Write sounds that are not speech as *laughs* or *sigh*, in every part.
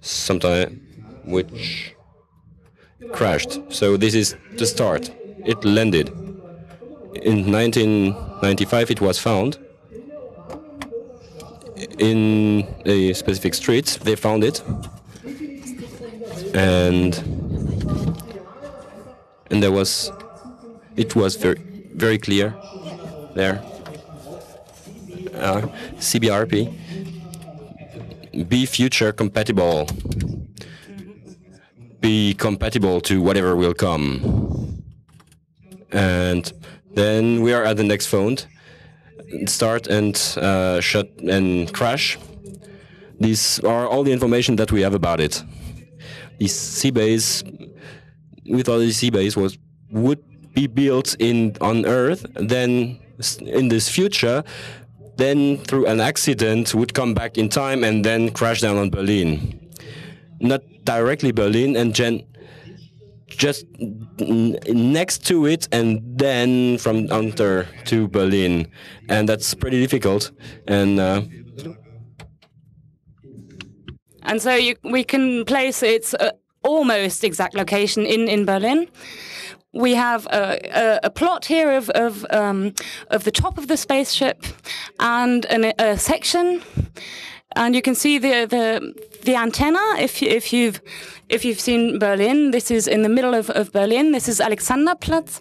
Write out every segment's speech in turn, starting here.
sometime which crashed. So this is the start. It landed. In 1995 it was found in a specific street. They found it. And and there was it was very very clear there. Uh, CBRP be future compatible. Be compatible to whatever will come. And then we are at the next phone start and uh, shut and crash. These are all the information that we have about it. The c-base with all the c-base was would be built in on earth then in this future then through an accident would come back in time and then crash down on Berlin. Not directly Berlin and gen just next to it and then from under to Berlin. And that's pretty difficult. And uh, and so you, we can place its uh, almost exact location in, in Berlin we have a, a, a, plot here of of, um, of the top of the spaceship and an, a section, and you can see the the the antenna. If you, if you've if you've seen Berlin, this is in the middle of, of Berlin. This is Alexanderplatz,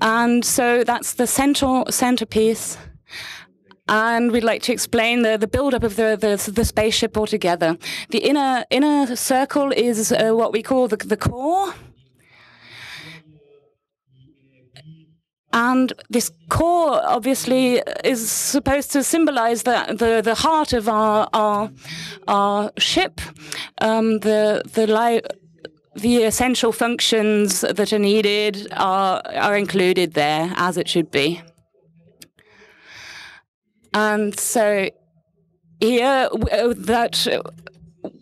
and so that's the central centerpiece. And we'd like to explain the, the build-up of the, the, the spaceship altogether. The inner inner circle is uh, what we call the the core. And this core obviously is supposed to symbolize the, the, the heart of our, our, our ship, um, the, the, the essential functions that are needed are, are included there as it should be. And so here, uh, that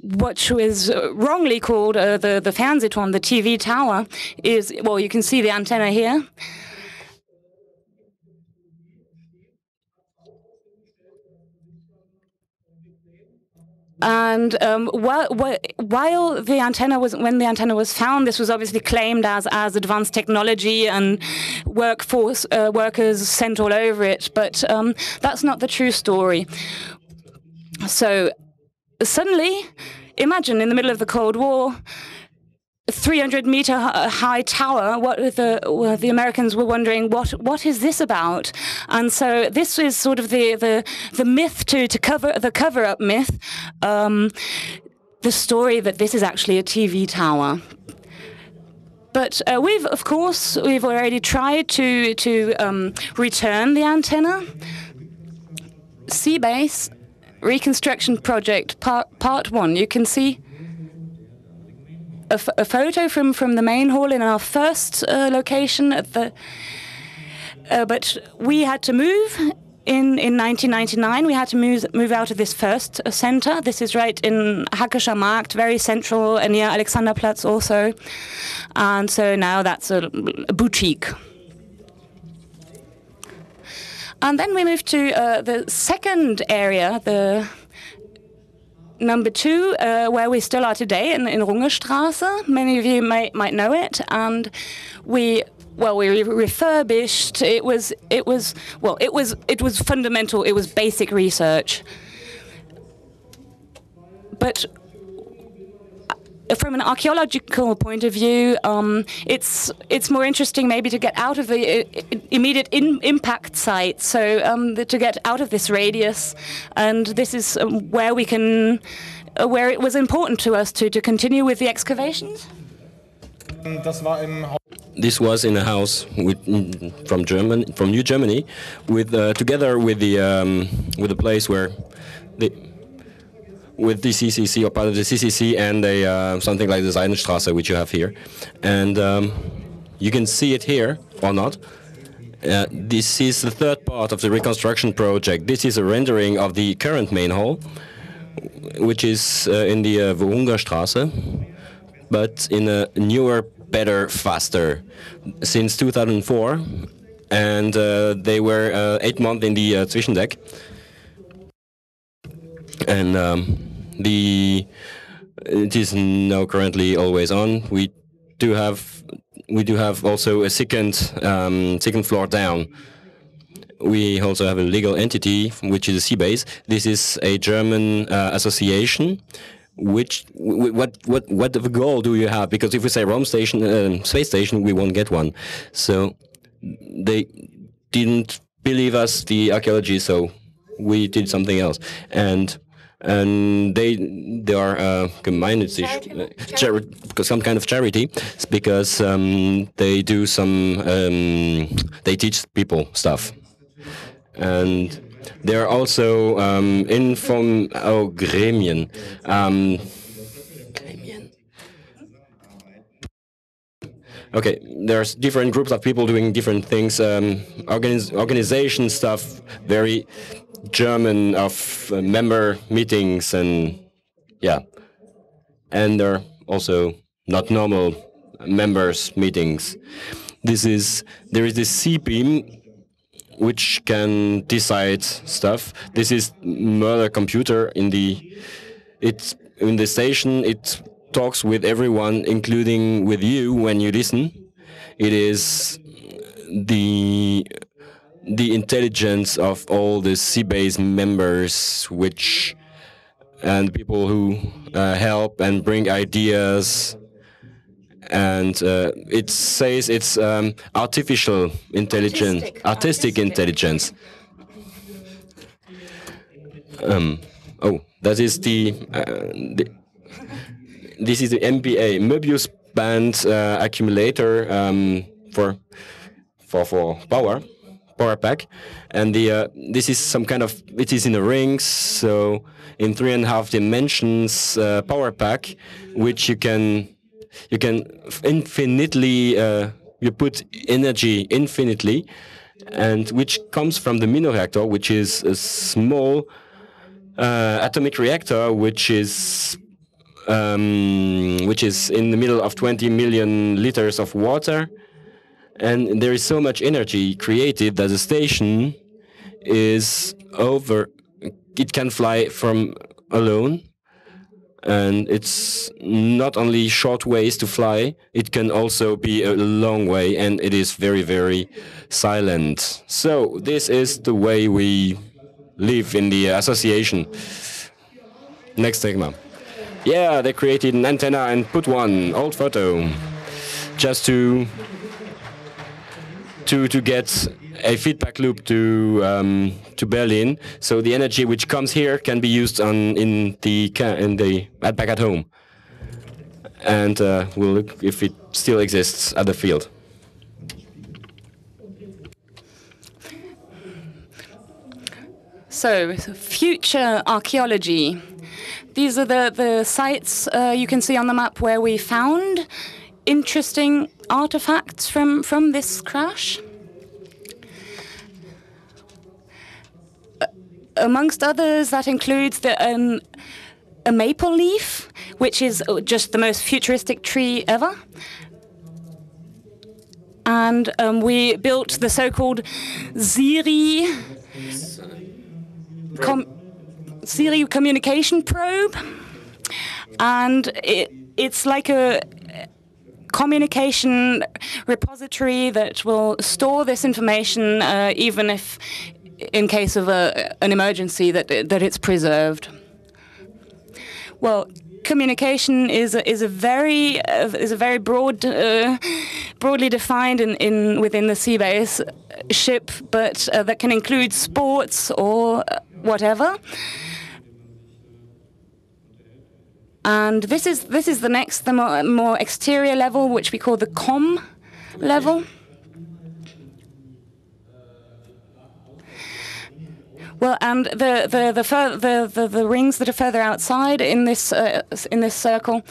what was wrongly called uh, the, the Fernsehturm, the TV tower, is, well, you can see the antenna here. And um, while, while the antenna was, when the antenna was found, this was obviously claimed as as advanced technology and workforce uh, workers sent all over it. But um, that's not the true story. So suddenly, imagine in the middle of the Cold War, 300 meter high tower what the well, the Americans were wondering what what is this about? And so this is sort of the the the myth to to cover the cover up myth um, the story that this is actually a TV tower. But uh, we've of course we've already tried to to um, return the antenna. C-base reconstruction project part part 1 you can see a, photo from, from the main hall in our first uh, location at the. Uh, but we had to move in, in 1999, we had to move, move out of this first uh, center. This is right in Hackescher Markt, very central, and near Alexanderplatz also. And so now that's a, a boutique. And then we moved to uh, the second area, the number two, uh, where we still are today in, in Rungestrasse. Many of you may, might know it. And we well, we refurbished. It was, it was, well, it was, it was fundamental. It was basic research. But from an archaeological point of view, um, it's it's more interesting maybe to get out of the uh, immediate in impact site, so um, the, to get out of this radius, and this is um, where we can, uh, where it was important to us to to continue with the excavations. This was in a house with, from German, from New Germany, with uh, together with the um, with the place where the with the CCC or part of the CCC and a uh, something like the Seidenstrasse, which you have here, and um, you can see it here or not. Uh, this is the third part of the reconstruction project. This is a rendering of the current main hall, which is uh, in the uh, but in a newer, better, faster. Since 2004, and uh, they were uh, eight months in the uh, Zwischendeck and um, the it is now currently always on. We do have we do have also a second um, second floor down. We also have a legal entity which is a c-base. This is a German uh, association. Which what what what the goal do you have? Because if we say Rome station, uh, space station, we won't get one. So they didn't believe us the archaeology, so we did something else. And and they they are uh, gemeinnützig, charity, some kind of charity, because um, they do some um, they teach people stuff, and they are also um, in from oh Gremien. Um, okay, there's different groups of people doing different things. Um, organiz organization stuff, very German of uh, member meetings and yeah, and there are also not normal members meetings. This is there is this C-beam which can decide stuff. This is mother computer in the it's in the station. It talks with everyone, including with you when you listen. It is the the intelligence of all the c-base members, which and people who uh, help and bring ideas. And uh, it says it's um, artificial intelligence, artistic, artistic, intelligence. Um, oh, that is the, uh, the, this is the MBA Möbius band uh, accumulator um, for for for power power pack, and the uh, this is some kind of it is in the rings, so in three and a half dimensions uh, power pack, which you can you can infinitely uh, you put energy infinitely, and which comes from the mini reactor, which is a small uh, atomic reactor, which is um, which is in the middle of 20 million liters of water and there is so much energy created that the station is over it can fly from alone. And it's not only short ways to fly it can also be a long way and it is very very silent. So this is the way we live in the association. Next stigma yeah they created an antenna and put one old photo just to to to get a feedback loop to um, to Berlin. So the energy which comes here can be used on in the in the at back at home, and uh, we'll look if it still exists at the field. So, future archaeology. These are the, the sites uh, you can see on the map where we found interesting artifacts from, from this crash. Uh, amongst others, that includes the, um, a maple leaf, which is just the most futuristic tree ever. And um, we built the so-called Ziri, com Siri communication probe. And it, it's like a communication repository that will store this information, uh, even if, in case of a, an emergency, that that it's preserved. Well, communication is a, is a very uh, is a very broad, uh, broadly defined in, in within the c-base ship, but uh, that can include sports or whatever. And this is this is the next, the more, more exterior level, which we call the com level. Well, and the the the, the the, the rings that are further outside in this uh, in this circle,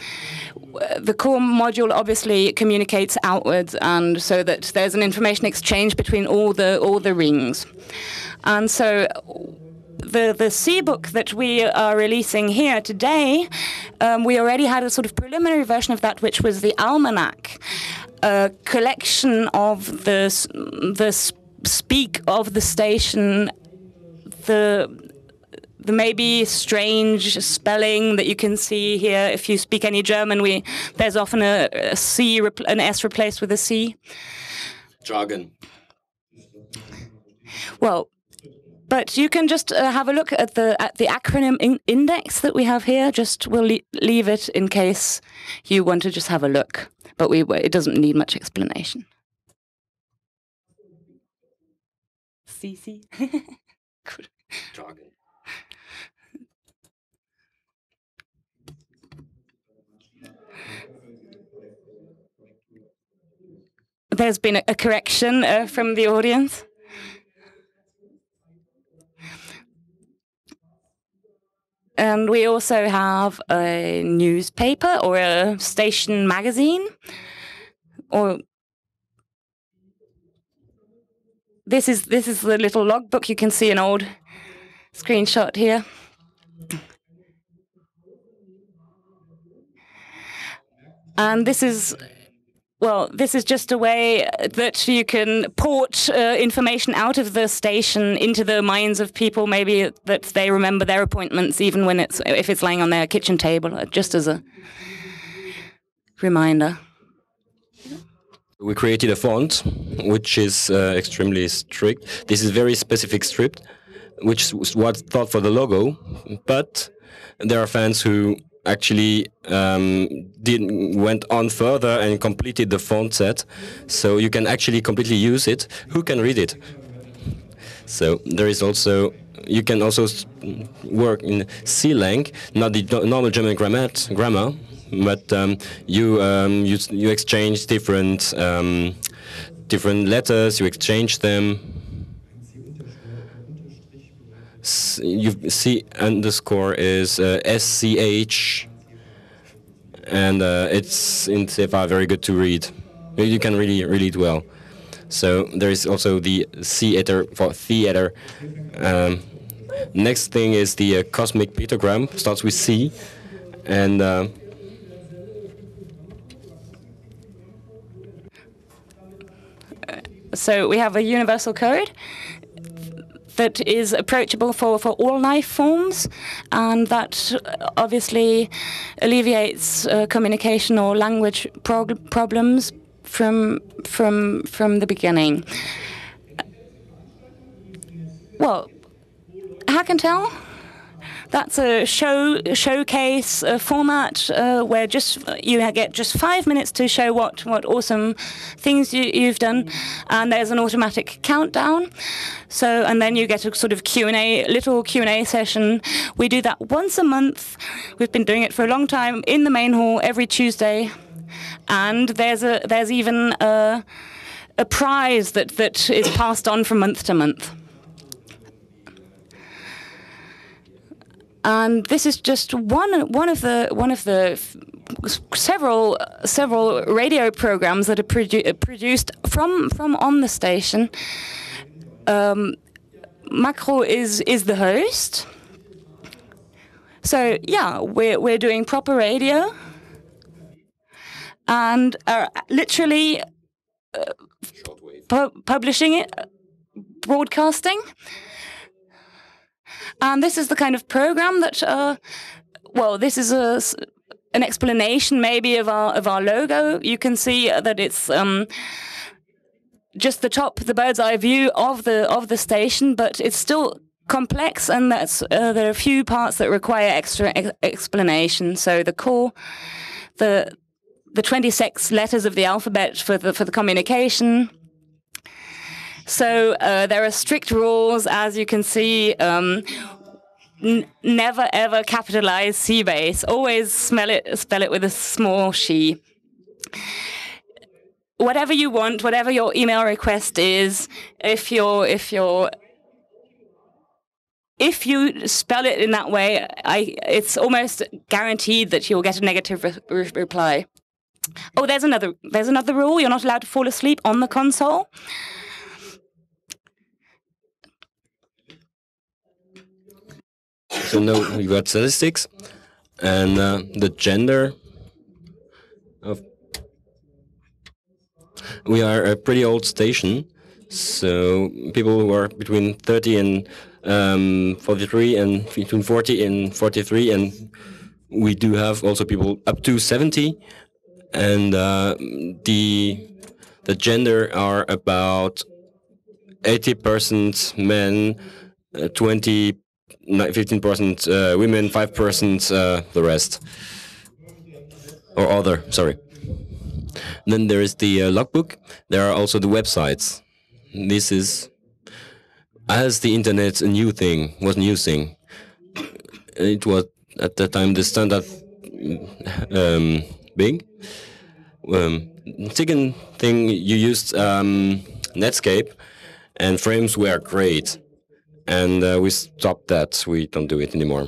the core module obviously communicates outwards, and so that there's an information exchange between all the all the rings, and so the, the C book that we are releasing here today, um, we already had a sort of preliminary version of that, which was the Almanac, a collection of the, the speak of the station, the there may be strange spelling that you can see here. If you speak any German, we there's often a, a C, an S replaced with a C. Jargon. Well, but you can just uh, have a look at the at the acronym in index that we have here. Just we'll le leave it in case you want to just have a look. But we it doesn't need much explanation. CC. Jargon. There's been a, a correction uh, from the audience. And we also have a newspaper or a station magazine. Or this is this is the little logbook. You can see an old screenshot here. And this is well, this is just a way that you can port uh, information out of the station into the minds of people. Maybe that they remember their appointments, even when it's if it's laying on their kitchen table, uh, just as a reminder. We created a font which is uh, extremely strict. This is very specific script, which was thought for the logo, but there are fans who actually um, did went on further and completed the font set, so you can actually completely use it. Who can read it? So there is also you can also work in C-lang, not the normal German grammar, grammar but um, you, um, you you exchange different um, different letters. You exchange them you see underscore is uh, SCH, and uh, it's in CFA very good to read. You can really read it well. So there is also the theater for theater. Um, next thing is the uh, cosmic pictogram, starts with C, and uh, so we have a universal code that is approachable for, for all life forms, and that obviously alleviates uh, communication or language prog- problems from from from the beginning. Well, I can tell that's a show showcase uh, format uh, where just you get just five minutes to show what what awesome things you, have done, and there's an automatic countdown. So and then you get a sort of Q and A little Q and A session. We do that once a month. We've been doing it for a long time in the main hall every Tuesday, and there's a there's even a a prize that, that is passed on from month to month. And this is just one one of the one of the several several radio programs that are produ produced from from on the station. Um, Macro is is the host. So yeah, we're we're doing proper radio, and are literally uh, pu publishing it, broadcasting. And this is the kind of program that, uh, well, this is a, an explanation maybe of our of our logo. You can see that it's um, just the top, the bird's eye view of the of the station, but it's still complex, and that's uh, there are a few parts that require extra ex explanation. So the core, the the 26 letters of the alphabet for the for the communication, so uh, there are strict rules, as you can see. Um, never ever capitalize C-base. Always smell it, spell it with a small she. Whatever you want, whatever your email request is, if you're if you're if you spell it in that way, I, it's almost guaranteed that you'll get a negative re re reply. Oh, there's another there's another rule. You're not allowed to fall asleep on the console. So now we got statistics and uh, the gender of. We are a pretty old station, so people who are between 30 and um, 43 and between 40 and 43, and we do have also people up to 70, and uh, the the gender are about 80% men, uh, 20, 15% uh, women, 5% uh, the rest. Or other, sorry. Then there is the uh, logbook. There are also the websites. This is, as the internet a new thing, was new thing. It was at that time the standard um, big. Um, second thing, you used um, Netscape, and frames were great, and uh, we stopped that. We don't do it anymore.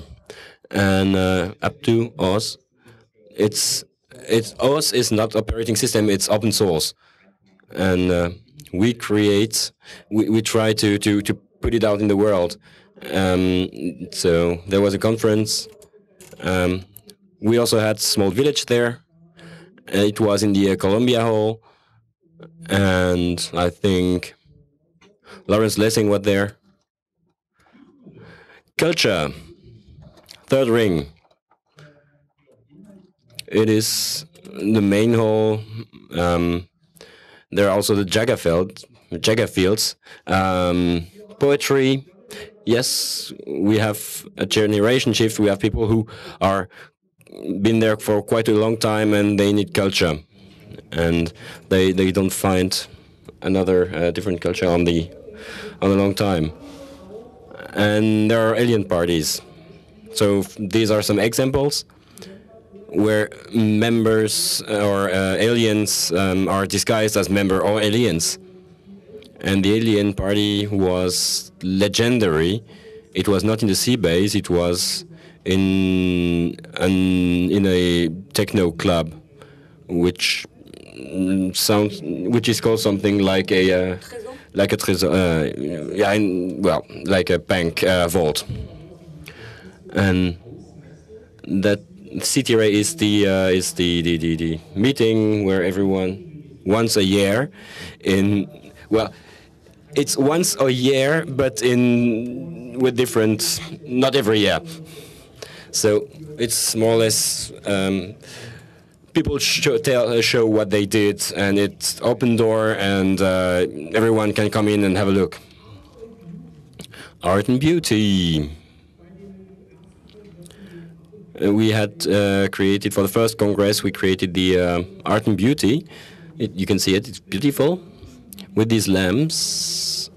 And uh, up to OS, it's it's OS is not operating system; it's open source, and uh, we create, we, we try to, to to put it out in the world. Um, so there was a conference. Um, we also had small village there. It was in the uh, Columbia Hall, and I think Lawrence Lessig was there. Culture, third ring. It is the main hall. Um, there are also the Jaggerfeld, Jaggerfields. Um, poetry. Yes, we have a generation shift. We have people who are been there for quite a long time and they need culture, and they they don't find another uh, different culture on the on a long time. And there are alien parties. So these are some examples where members or uh, aliens um, are disguised as member or aliens. And the alien party was legendary. It was not in the c-base. It was in an, in a techno club, which sounds which is called something like a uh, like a uh, yeah, in, well, like a bank uh, vault, and that City Ray is the uh, is the, the, the, the meeting where everyone once a year in well it's once a year but in with different not every year. So it's more or less um, people show, tell, uh, show what they did, and it's open door, and uh, everyone can come in and have a look. Art and beauty. Uh, we had uh, created for the first congress. We created the uh, art and beauty. It, you can see it; it's beautiful with these lamps,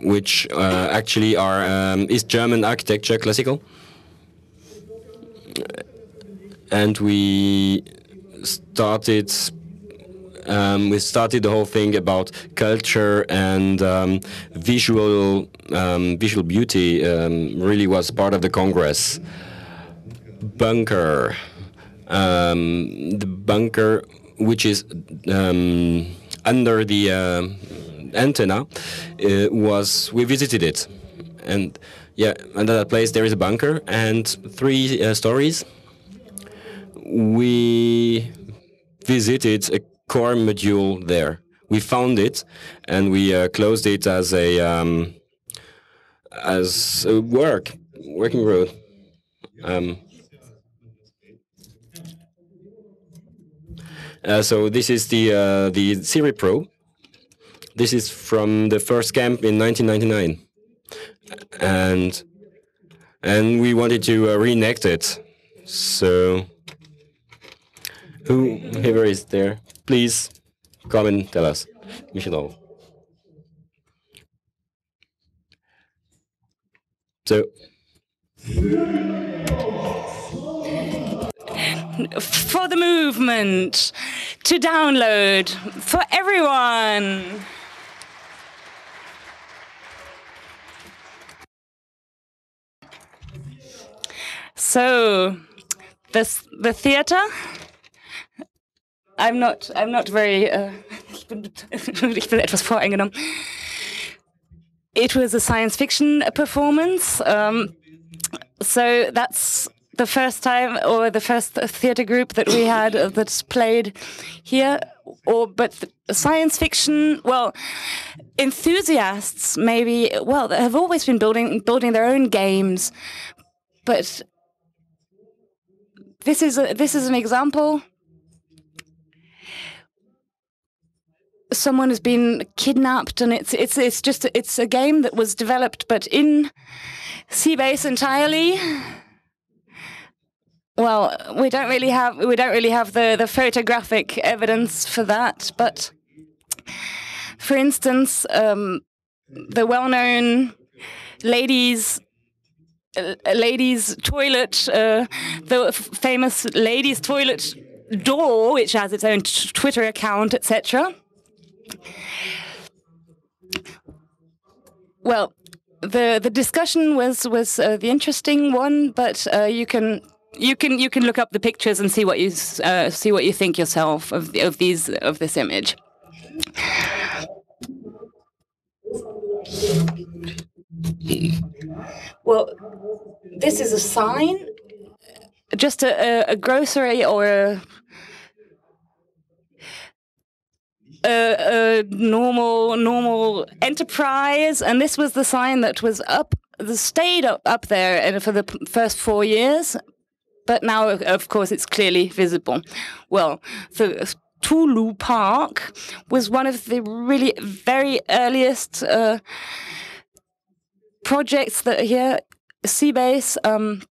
which uh, actually are um, East German architecture, classical and we started um, we started the whole thing about culture and um, visual um, visual beauty. Um, really was part of the Congress. Bunker, um, the bunker, which is um, under the uh, antenna, uh, was we visited it, and yeah, under that place there is a bunker and three uh, stories we visited a core module there. We found it and we uh, closed it as a um, as a work working road. Um, uh, so this is the uh, the Siri Pro. This is from the first camp in 1999, and and we wanted to uh, reenact it. So whoever is there, please come and tell us. We should Michel. So. For the movement, to download, for everyone. So, this, the theater I'm not, I'm not very, uh, ich, *laughs* bin, etwas voreingenommen. It was a science fiction performance. Um, so that's the first time or the first theater group that we had that's played here or but science fiction well enthusiasts maybe well they have always been building building their own games but this is a, this is an example someone has been kidnapped and it's it's it's just it's a game that was developed but in c-base entirely well we don't really have we don't really have the the photographic evidence for that but for instance um, the well-known ladies uh, ladies toilet uh, the famous ladies toilet door which has its own twitter account etc well, the the discussion was was uh, the interesting one, but uh, you can you can you can look up the pictures and see what you uh, see what you think yourself of of these of this image. Well, this is a sign, just a, a grocery or a a, a normal normal enterprise, and this was the sign that was up, stayed up, up there for the first four years. But now, of course, it's clearly visible. Well, the Tulu Park was one of the really very earliest uh, projects that here, C-Base um,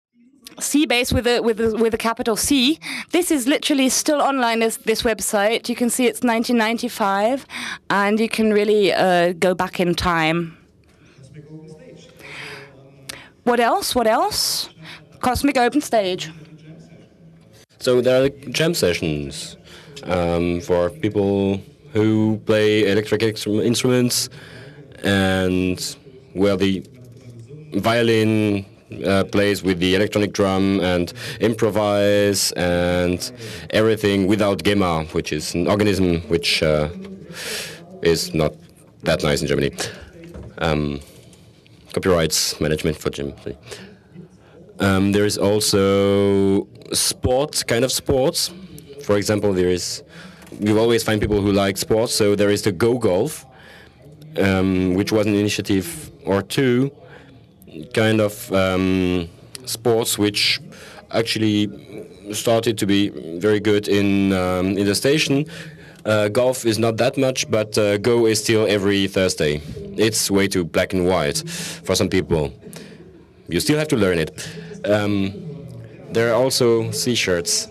C-Base with a with a, with a capital C. This is literally still online. This this website. You can see it's 1995, and you can really uh, go back in time. What else? What else? Cosmic Open Stage. So there are jam sessions um, for people who play electric instruments, and where the violin uh, plays with the electronic drum and improvise and everything without GEMA, which is an organism which uh, is not that nice in Germany. Um, copyrights management for Germany. Um, there is also sports, kind of sports. For example, there is, you always find people who like sports, so there is the Go Golf, um, which was an initiative or two kind of um, sports which actually started to be very good in um, in the station. Uh, golf is not that much, but uh, Go is still every Thursday. It's way too black and white for some people. You still have to learn it. Um, there are also C-shirts.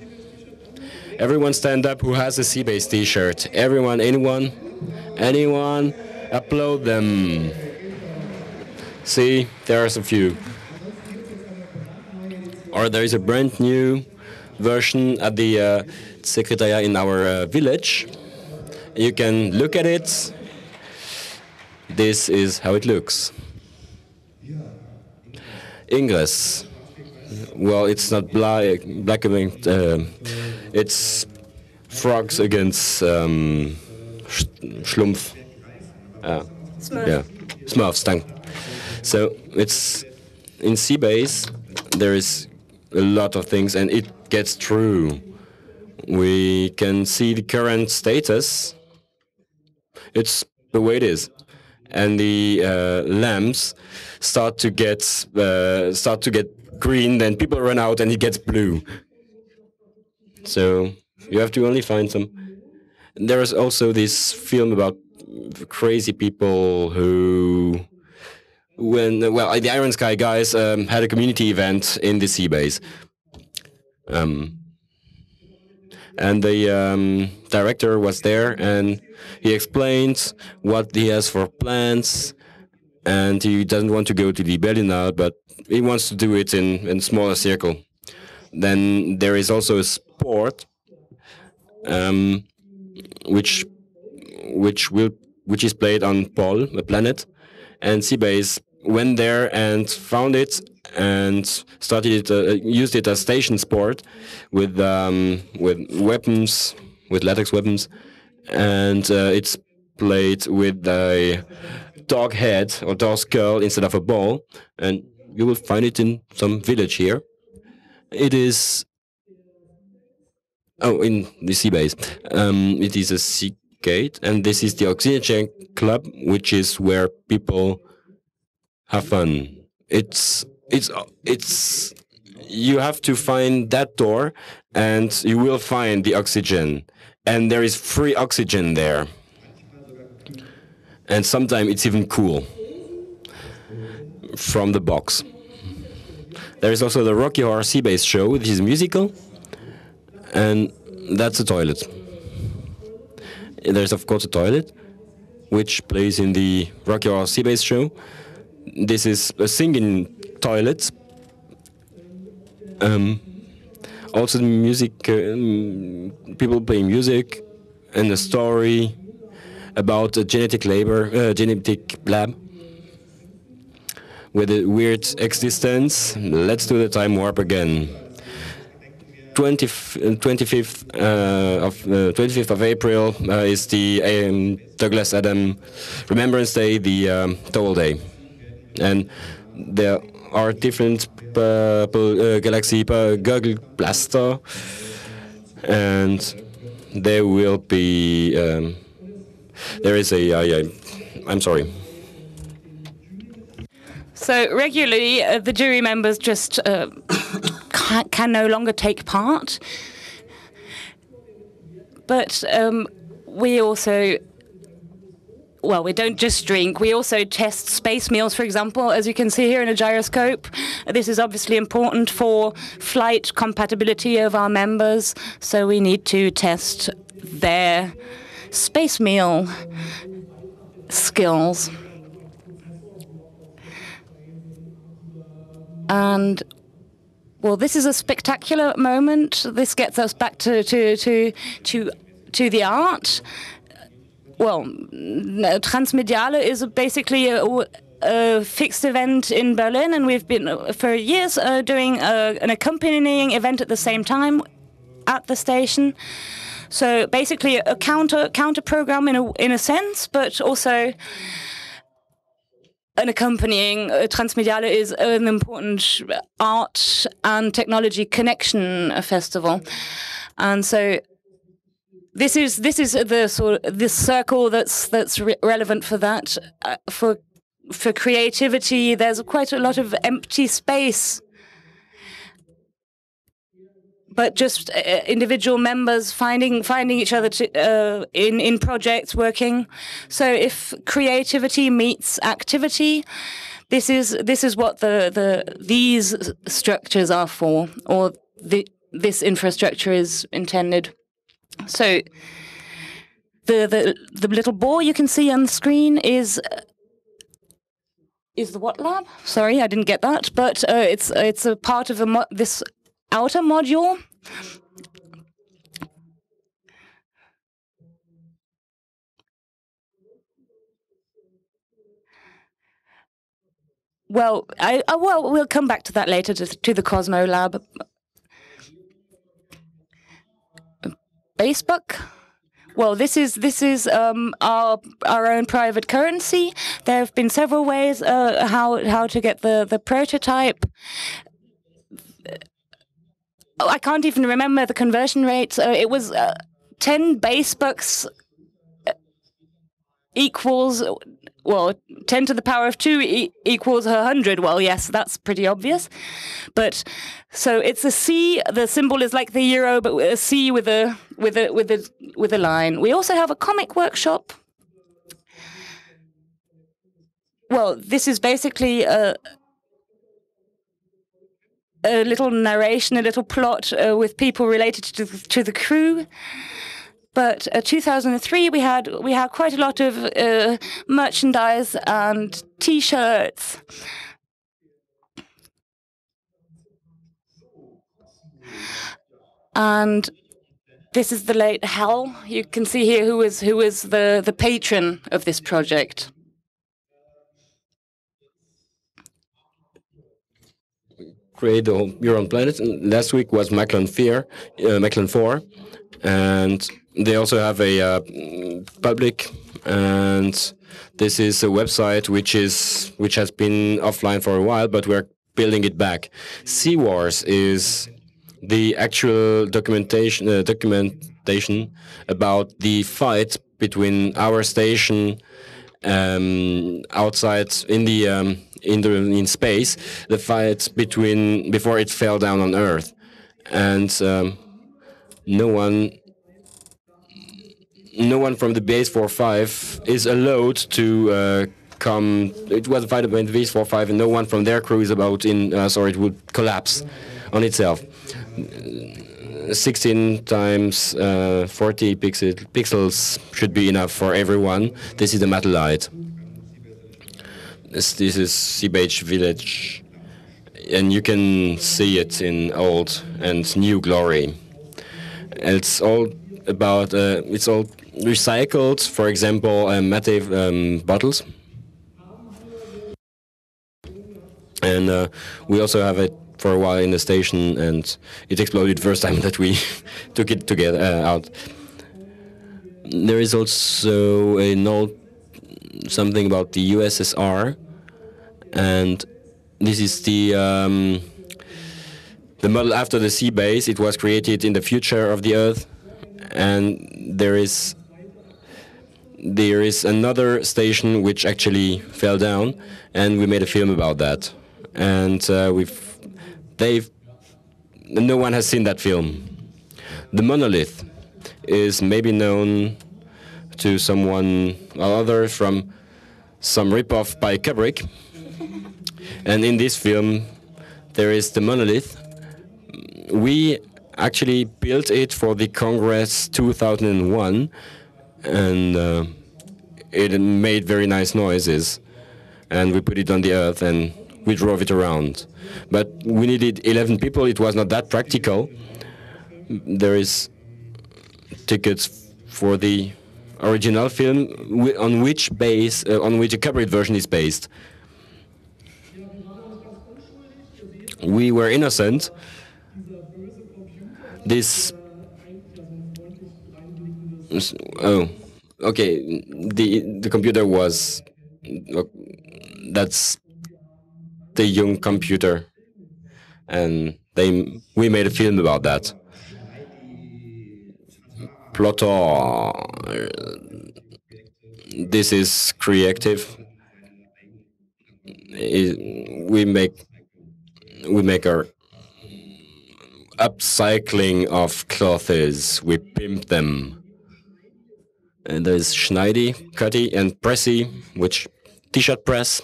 Everyone stand up who has a C-base T-shirt. Everyone, anyone, anyone, upload them. See, there's a few. Or there is a brand new version at the uh, Secretariat in our uh, village. You can look at it. This is how it looks. Ingress. Well, it's not black, black uh, it's frogs against um, Schlumpf. Uh, Smurf. Yeah, Smurfs, thank so it's in C-Base, there is a lot of things, and it gets through. We can see the current status. It's the way it is, and the uh, lamps start to get uh, start to get green. Then people run out, and it gets blue. So you have to only find some. There is also this film about crazy people who when well the Iron Sky guys um, had a community event in the C-Base. Um, and the um, director was there and he explained what he has for plans and he doesn't want to go to the Berlinale but he wants to do it in in smaller circle then there is also a sport um, which which will which is played on Pol, a planet, and C-Base went there and found it and started it, uh, used it as station sport with um, with weapons, with latex weapons, and uh, it's played with a dog head or dog skull instead of a ball, and you will find it in some village here. it is oh in the c-base. Um, it is a sea gate, and this is the Oxygen Club, which is where people have fun. It's it's it's you have to find that door, and you will find the oxygen, and there is free oxygen there, and sometimes it's even cool from the box. There is also the Rocky Horror Sea show, which is musical, and that's a toilet. There's of course a toilet, which plays in the Rocky Horror Sea show. This is a singing toilet. Um, also, the music, um, people play music, and a story about a genetic labor, uh, genetic lab with a weird existence. Let's do the time warp again. 20, 25th uh, of uh, 25th of April uh, is the um, Douglas Adams Remembrance Day, the um, Day, and there are different uh, Galaxy Google Blaster, and there will be um, there is a I'm sorry. So regularly, uh, the jury members just uh, can, can, no longer take part. But um, we also, well, we don't just drink. We also test space meals, for example, as you can see here in a gyroscope. This is obviously important for flight compatibility of our members, so we need to test their space meal skills. And well, this is a spectacular moment. This gets us back to to to to, to the art. Well, Transmediale is basically a, a fixed event in Berlin, and we've been for years uh, doing a, uh, an accompanying event at the same time at the station. So basically, a counter counter program in a in a sense, but also an accompanying uh, Transmediale is an important art and technology connection festival, and so this is this is the sort of this circle that's that's re relevant for that uh, for for creativity. There's quite a lot of empty space but just uh, individual members finding finding each other to, uh, in in projects working. So if creativity meets activity, this is this is what the the these structures are for, or the, this infrastructure is intended. So the the the little ball you can see on the screen is is the what lab? Sorry, I didn't get that. But uh, it's it's a part of a this outer module. Well, I, uh, well, we'll come back to that later to, to the Cosmo Lab. Facebook. Well, this is this is um, our our own private currency. There have been several ways uh, how how to get the the prototype. Oh, I can't even remember the conversion rate. Uh, it was uh, 10 base bucks uh, equals, well, 10 to the power of 2 e equals 100. Well, yes, that's pretty obvious. But so it's a C, the symbol is like the euro, but a C with a, with a, with a, with a line. We also have a comic workshop. Well, this is basically a, a little narration, a little plot uh, with people related to the, to the crew. But uh, 2003, we had we had quite a lot of uh, merchandise and T-shirts. And this is the late Hal. You can see here who is who is the the patron of this project. create your own planet. last week was Macklin Fear, uh, Macklin 4, and they also have a uh, public and this is a website which is which has been offline for a while, but we're building it back. Sea Wars is the actual documentation uh, documentation about the fight between our station um, outside in the um, in the in space, the fight between before it fell down on Earth, and um, no one no one from the base 45 is allowed to uh, come. It was fight between the base 45 and no one from their crew is about in, uh, so it would collapse on itself. 16 times uh, 40 pixel, pixels should be enough for everyone. This is the metal light. This, this is c-base village and you can see it in old and new glory. It's all about, uh, it's all recycled, for example, uh, Mate um, bottles. And uh, we also have it for a while in the station, and it exploded first time *laughs* that we *laughs* took it together uh, out. There is also a note, something about the USSR, and this is the um, the model after the c-base. It was created in the future of the Earth, and there is there is another station which actually fell down, and we made a film about that. And uh, we've they've no one has seen that film. The monolith is maybe known to someone or other from some ripoff by Kubrick. *laughs* And in this film, there is the monolith. We actually built it for the Congress 2001, and uh, it made very nice noises. And we put it on the earth and we drove it around. But we needed 11 people. It was not that practical. There is tickets for the original film on which base uh, on which a cabaret version is based. We were innocent. This oh okay the the computer was that's the young computer. And they we made a film about that. Plotter uh, this is creative. We make we make our upcycling of clothes. We pimp them and there's Schneidy, Cutty, and Pressy, which t-shirt press,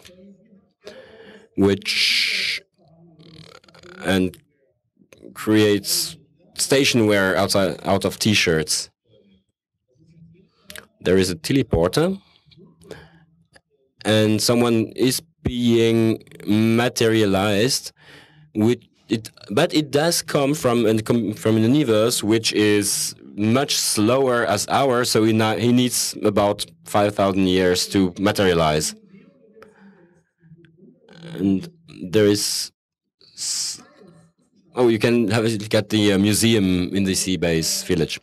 which and creates stationwear outside out of t-shirts. There is a teleporter, and someone is being materialized with it, but it does come from from an universe which is much slower as ours, so he, he needs about 5,000 years to materialize. And there is. Oh, you can have a look at the uh, museum in the c-base village.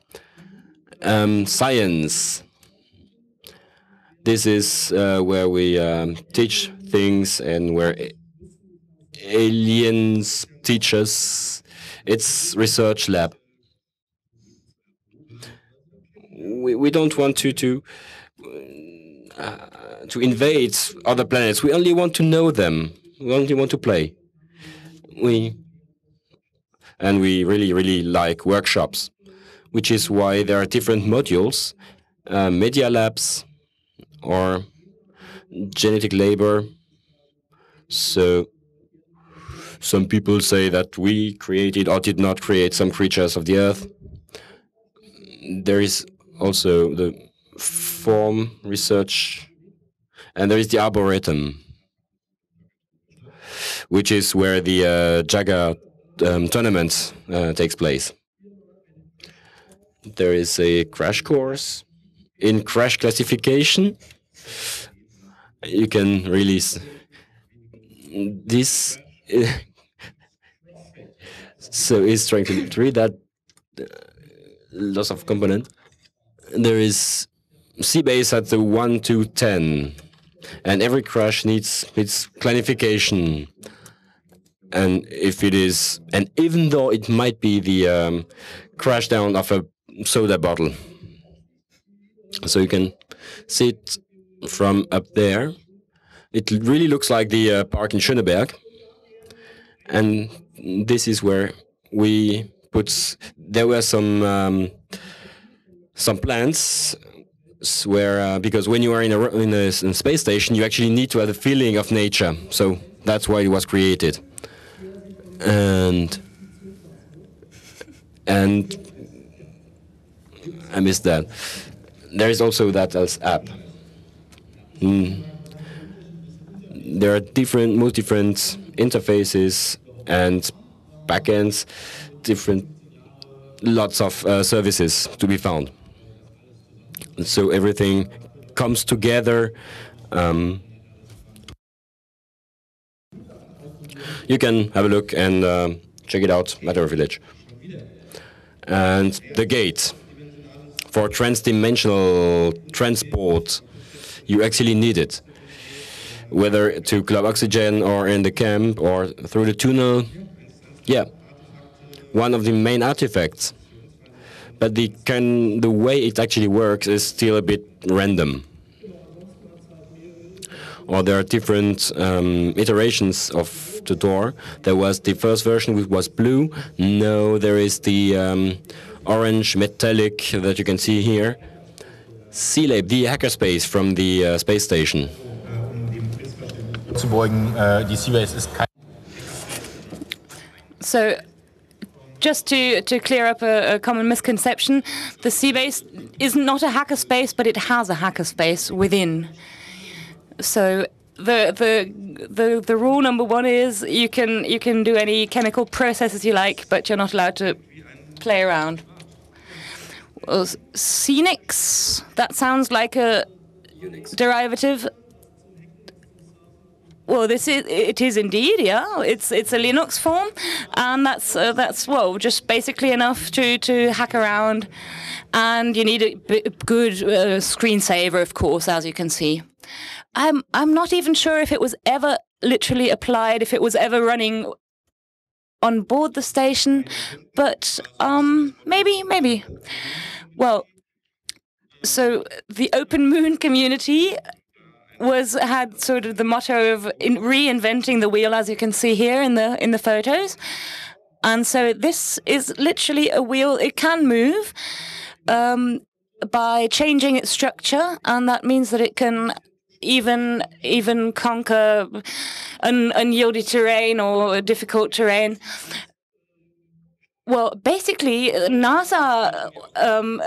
Um, science. This is uh, where we um, teach things and where aliens teach us. It's research lab we, we don't want to to uh, to invade other planets. We only want to know them. We only want to play. We and we really really like workshops, which is why there are different modules, uh, media labs, or genetic labor. So some people say that we created or did not create some creatures of the earth. There is also the form research, and there is the arboretum, which is where the uh, JAGA um, tournament uh, takes place. There is a crash course in crash classification. You can release this. *laughs* so is trying to read that uh, loss of component there is c-base at the 1 to 10 and every crash needs its clarification and if it is, and even though it might be the um, crash down of a soda bottle, so you can see it from up there. It really looks like the uh, park in Schöneberg, and this is where we put. There were some um, some plants where uh, because when you are in a, in a, in a space station, you actually need to have the feeling of nature. So that's why it was created. And and I missed that. There is also that as app. Mm. There are different, most different interfaces and backends, different, lots of uh, services to be found. So everything comes together. Um, you can have a look and uh, check it out, Matter Village. And the gate for transdimensional transport, you actually need it. Whether to Club Oxygen or in the camp or through the tunnel, yeah, one of the main artifacts. But the can the way it actually works is still a bit random or there are different um, iterations of the door. There was the first version which was blue. No, there is the um, orange metallic that you can see here. C-Lab, the hackerspace from the uh, space station. Zu beugen, äh, die c-base ist kein So, just to, to clear up a, a common misconception, the c-base is not a hackerspace, but it has a hackerspace within. So the the the the rule number one is you can you can do any chemical processes you like, but you're not allowed to play around. Well, Xenix, that sounds like a derivative. Well, this is it is indeed, yeah. It's it's a Linux form, and that's uh, that's well just basically enough to to hack around, and you need a b- good uh, screensaver, of course, as you can see. I'm I'm not even sure if it was ever literally applied, if it was ever running on board the station, but um maybe maybe. Well, so the Open Moon community was had sort of the motto of in reinventing the wheel, as you can see here in the in the photos. And so this is literally a wheel. It can move um, by changing its structure, and that means that it can even even conquer un, unyieldy terrain or a difficult terrain. Well, basically, NASA um,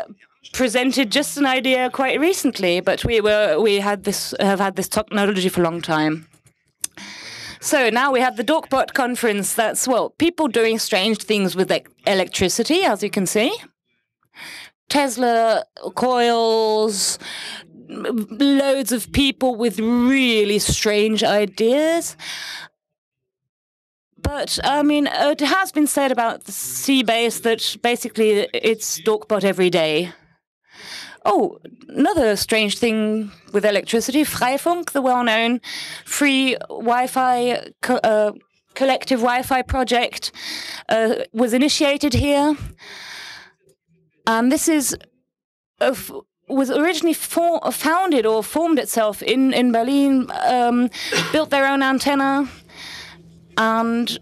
presented just an idea quite recently, but we were we had this have had this technology for a long time. So now we have the Dorkbot conference. That's well, people doing strange things with e- electricity, as you can see. Tesla coils, loads of people with really strange ideas. But I mean, it has been said about the sea c-base that basically it's Dorkbot every day. Oh, another strange thing with electricity, Freifunk, the well-known free Wi-Fi co- uh, collective Wi-Fi project, uh, was initiated here. And this is f- was originally for, founded or formed itself in in Berlin, um, built their own antenna, and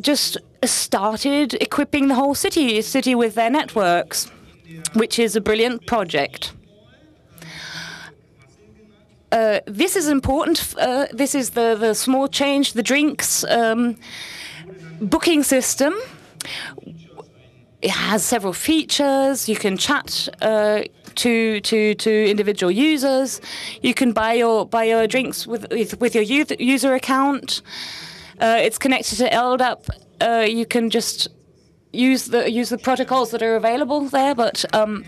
just started equipping the whole city city with their networks, which is a brilliant project. Uh, this is important. Uh, this is the the small change, the drinks um, booking system. It has several features. You can chat uh, to to to individual users. You can buy your buy your drinks with with, with your user account. Uh, it's connected to LDAP. Uh, you can just use the use the protocols that are available there, but um,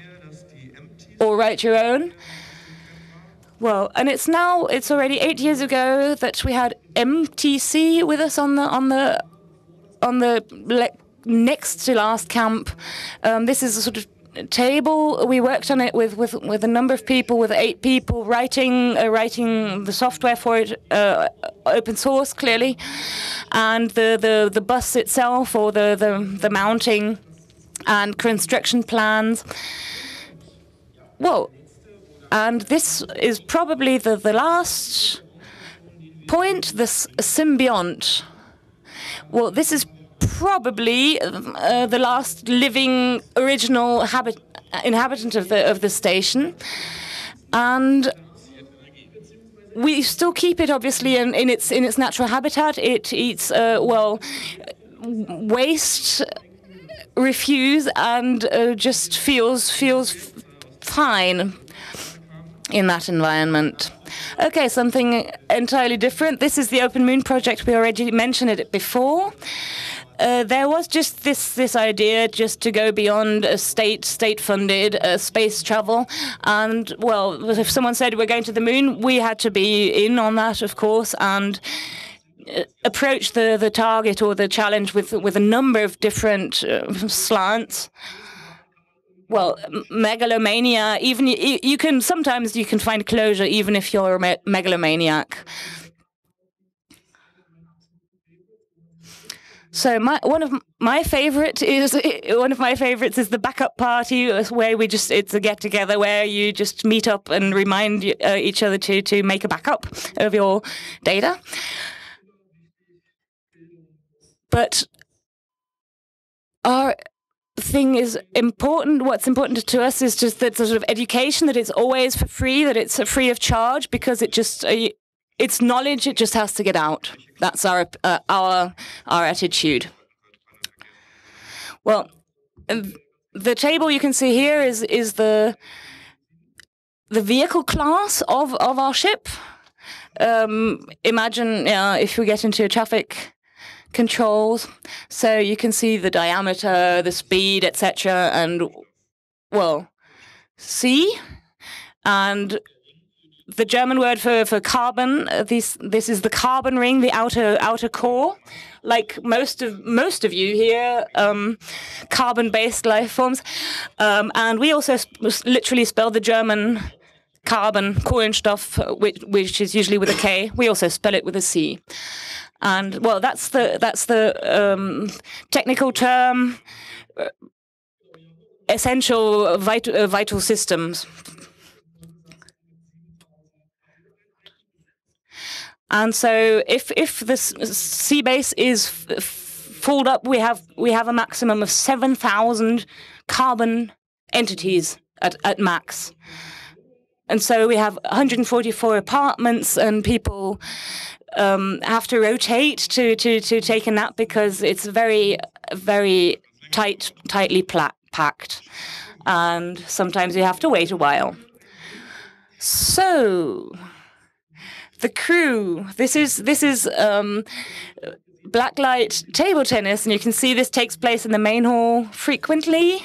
or write your own. Well, and it's now it's already eight years ago that we had MTC with us on the on the on the next to last camp. Um, this is a sort of table. We worked on it with, with, with a number of people, with eight people writing uh, writing the software for it, uh, open source clearly, and the, the, the bus itself or the, the, the mounting and construction plans. Well, and this is probably the, the last point, this symbiont. Well, this is probably uh, the last living original habit inhabitant of the of the station, and we still keep it obviously in, in its in its natural habitat. It eats uh, well waste, refuse, and uh, just feels feels fine in that environment. Okay, something entirely different. This is the Open Moon project. We already mentioned it before. Uh, there was just this this idea just to go beyond a state state funded uh, space travel, and well, if someone said we're going to the moon, we had to be in on that, of course, and uh, approach the the target or the challenge with with a number of different uh, slants well, megalomania. Even you, you, can sometimes you can find closure even if you're a me megalomaniac. So my one of my favorite is *laughs* one of my favorites is the backup party where we just it's a get together where you just meet up and remind uh, each other to to make a backup of your data. But our thing is important. What's important to us is just that sort of education that it's always for free, that it's free of charge, because it just uh, it's knowledge. It just has to get out. That's our uh, our our attitude. Well, the table you can see here is is the the vehicle class of of our ship. Um, imagine if we get into traffic controls. So you can see the diameter, the speed, etc. And well, C and the German word for, for carbon. Uh, this this is the carbon ring, the outer outer core. Like most of most of you here, um, carbon-based life forms, um, and we also sp literally spell the German carbon, Kohlenstoff, which, which is usually with a K. We also spell it with a C. And well, that's the that's the um, technical term. Uh, essential vital, uh, vital systems. And so, if if the c-base is filled up, we have we have a maximum of seven thousand carbon entities at, at max. And so we have 144 apartments, and people um, have to rotate to, to, to take a nap because it's very, very tight, tightly packed. And sometimes you have to wait a while. So, the crew. This is this is um, blacklight table tennis, and you can see this takes place in the main hall frequently.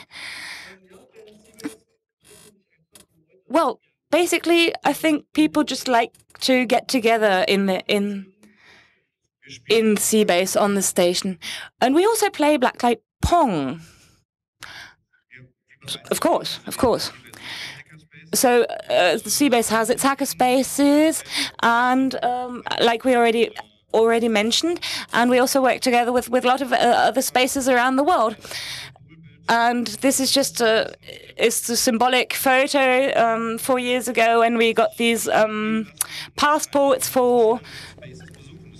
Well, basically, I think people just like to get together in the in in c-base on the station, and we also play blacklight pong. Of course, of course. So uh, the c-base has its hacker spaces, and um, like we already already mentioned, and we also work together with with a lot of uh, other spaces around the world. And this is just a it's a symbolic photo um, four years ago when we got these um, passports for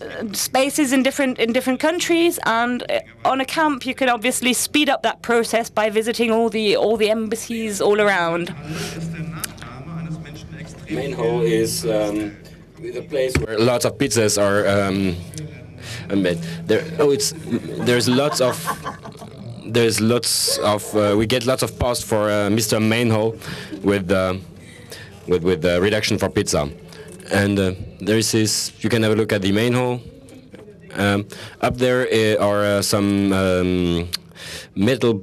uh, spaces in different in different countries and uh, on a camp you can obviously speed up that process by visiting all the all the embassies all around main hall is um, the place where lots of pizzas are um, made there oh it's there's lots of there's lots of uh, we get lots of posts for uh, Mr. Mainhole with uh, with with uh, reduction for pizza, and uh, there is this. You can have a look at the main hall. Um, up there uh, are some um, metal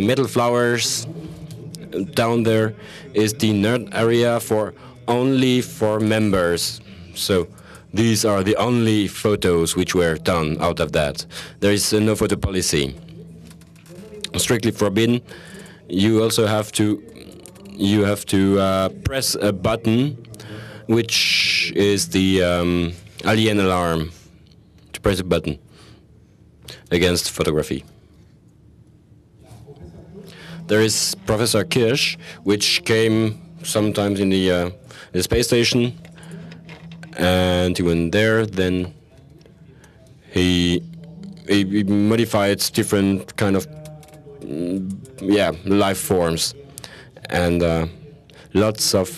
metal flowers. Down there is the nerd area for only for members. So these are the only photos which were done out of that. There is no photo policy strictly forbidden. you also have to you have to uh, press a button, which is the um, alien alarm. To press a button against photography. There is Professor Kirsch, which came sometimes in the, uh, the space station, and he went there. Then he he, he modified different kind of mm, yeah life forms, and uh, lots of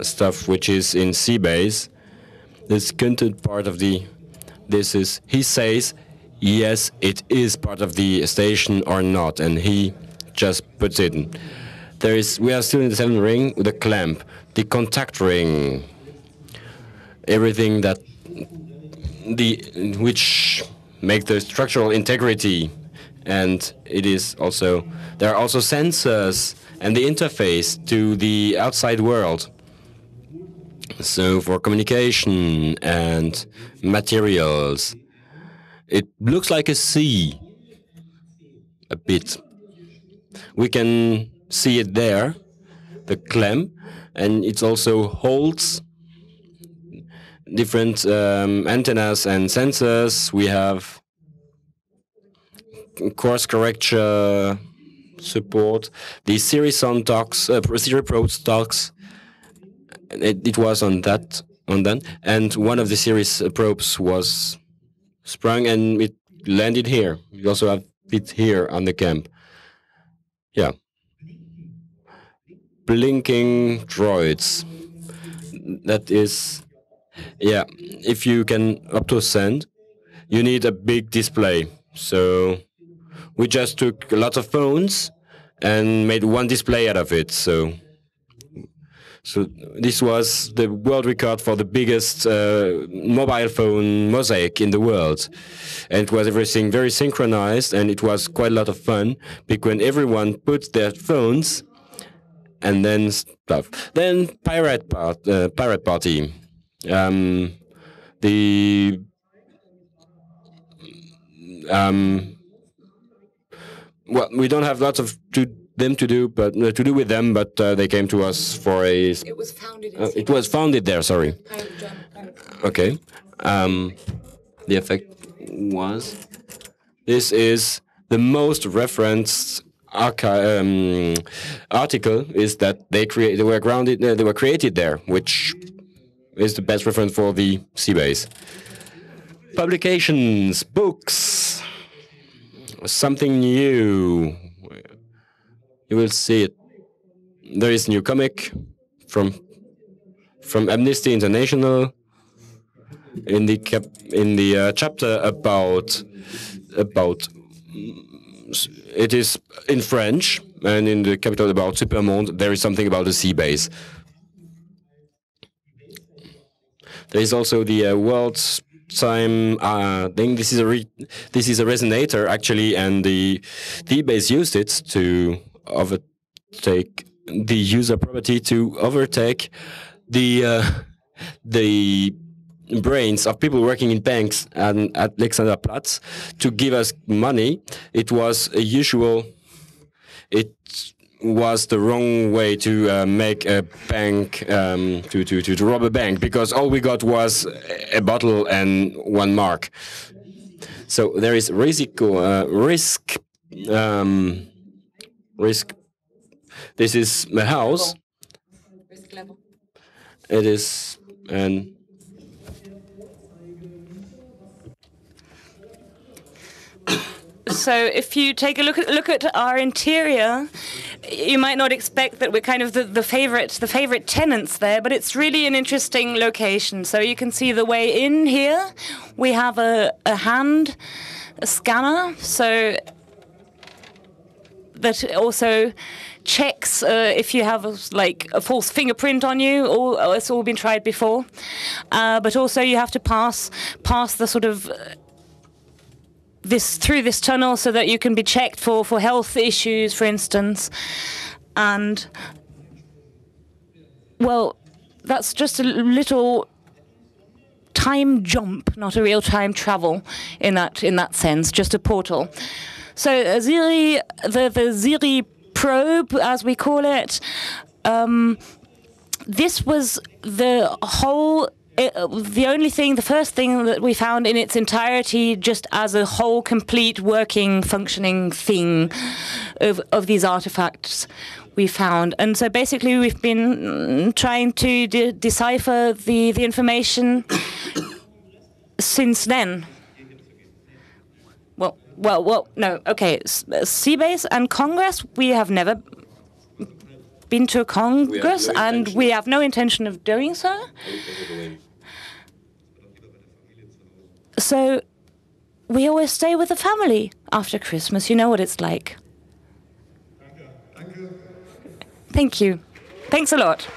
stuff which is in c-base. This content part of the this is he says yes it is part of the station or not, and he just puts it in. There is we are still in the seventh ring the clamp, the contact ring, everything that the which make the structural integrity. And it is also there are also sensors and the interface to the outside world. So for communication and materials it looks like a sea. A bit. We can see it there the clamp and it also holds different um, antennas and sensors. We have course correction support. The Series on talks, uh, Siri Pro talks. It, it, was on that on that, and one of the series probes was sprung and it landed here. We also have it here on the camp. Yeah. Blinking droids. That is yeah, if you can up to send, you need a big display. So we just took a lot of phones and made one display out of it. So so this was the world record for the biggest uh, mobile phone mosaic in the world. And it was everything very synchronized and it was quite a lot of fun because when everyone put their phones and then stuff. Then pirate part, uh, pirate party. Um, the um, well, we don't have lots of to them to do, but uh, to do with them. But uh, they came to us for a. It was founded. Uh, it was founded there. Sorry. Okay. Um, the effect was. This is the most referenced um, article. Is that they create? They were grounded. Uh, they were created there, which is the best reference for the c-base. Publications, books, something new. You will see it. There is new comic from from Amnesty International in the cap in the uh, chapter about about it is in French and in the capital about Supermonde there is something about the c-base. There is also the uh, world time uh, thing. This is a this is a resonator actually, and the D-Base used it to overtake the user property to overtake the uh, the brains of people working in banks and at Alexanderplatz to give us money. It was a usual. It was the wrong way to uh, make a bank um, to, to, to, rob a bank because all we got was a bottle and one mark. So there is risiko, uh, risk um, risk. This is a house. Risk level. It is an So if you take a look at look at our interior, you might not expect that we're kind of the, the favorite the favorite tenants there, but it's really an interesting location. So you can see the way in here. We have a, a hand a scanner, so that also checks uh, if you have a, like a false fingerprint on you. All it's all been tried before, uh, but also you have to pass pass the sort of this through this tunnel so that you can be checked for, for health issues, for instance. And, well, that's just a little time jump, not a real time travel in that in that sense, just a portal. So uh, Ziri, the the Ziri probe, as we call it. Um, this was the whole it, uh, the only thing, the first thing that we found in its entirety, just as a whole, complete, working, functioning thing of, of these artifacts we found. And so basically, we've been mm, trying to de decipher the, the information *coughs* since then. Well, well, well, no, okay. Uh, c-base and Congress, we have never been to a Congress, we no and we have no intention of doing so. So we always stay with the family after Christmas. You know what it's like. Thank you. Thanks a lot.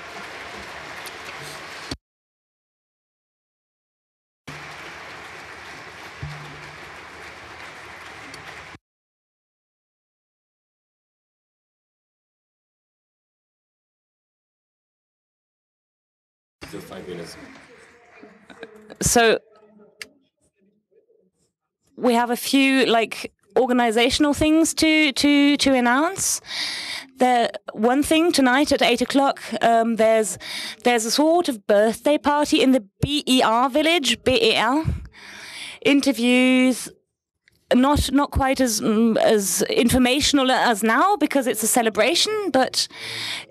So we have a few like organizational things to to to announce. There, one thing tonight at eight o'clock. Um, there's there's a sort of birthday party in the BER village. BEL. interviews. Not not quite as mm, as informational as now because it's a celebration, but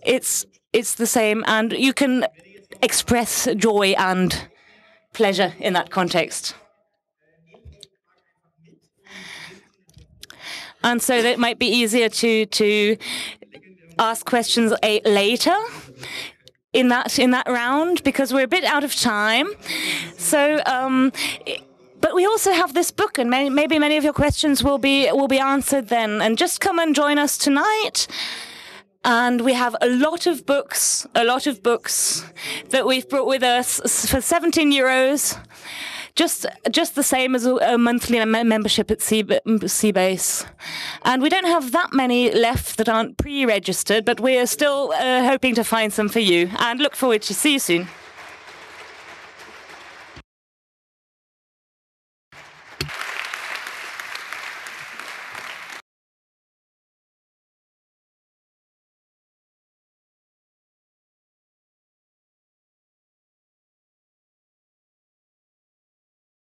it's it's the same, and you can express joy and pleasure in that context. And so that it might be easier to to ask questions later in that in that round because we're a bit out of time. So. Um, but we also have this book, and may, maybe many of your questions will be will be answered then. And just come and join us tonight. And we have a lot of books, a lot of books that we've brought with us for 17 euros just just the same as a, a monthly membership at c-base. And we don't have that many left that aren't pre-registered, but we're still uh, hoping to find some for you. And look forward to see you soon.